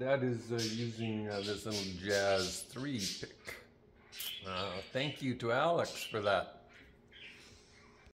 That is uh, using uh, this little Jazz 3 pick. Uh, thank you to Alex for that.